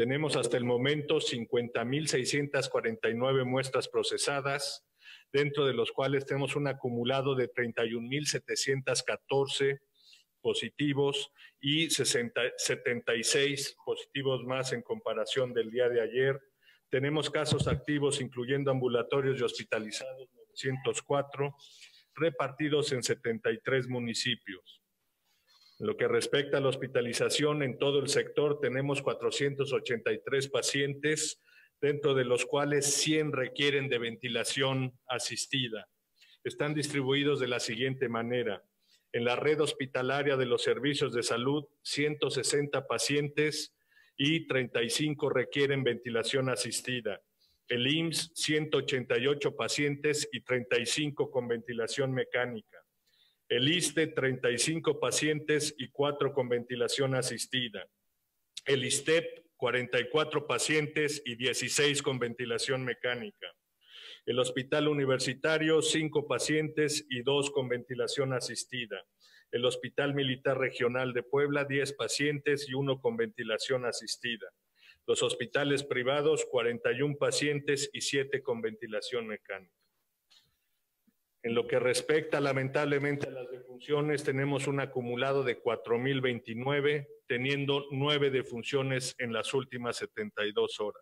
Tenemos hasta el momento 50.649 muestras procesadas, dentro de los cuales tenemos un acumulado de 31.714 positivos y 60, 76 positivos más en comparación del día de ayer. Tenemos casos activos, incluyendo ambulatorios y hospitalizados, 904, repartidos en 73 municipios. Lo que respecta a la hospitalización en todo el sector, tenemos 483 pacientes, dentro de los cuales 100 requieren de ventilación asistida. Están distribuidos de la siguiente manera. En la red hospitalaria de los servicios de salud, 160 pacientes y 35 requieren ventilación asistida. El IMSS, 188 pacientes y 35 con ventilación mecánica. El ISTE, 35 pacientes y 4 con ventilación asistida. El ISTEP, 44 pacientes y 16 con ventilación mecánica. El Hospital Universitario, 5 pacientes y 2 con ventilación asistida. El Hospital Militar Regional de Puebla, 10 pacientes y 1 con ventilación asistida. Los hospitales privados, 41 pacientes y 7 con ventilación mecánica. En lo que respecta lamentablemente a las defunciones, tenemos un acumulado de 4.029, teniendo nueve defunciones en las últimas 72 horas.